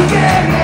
again.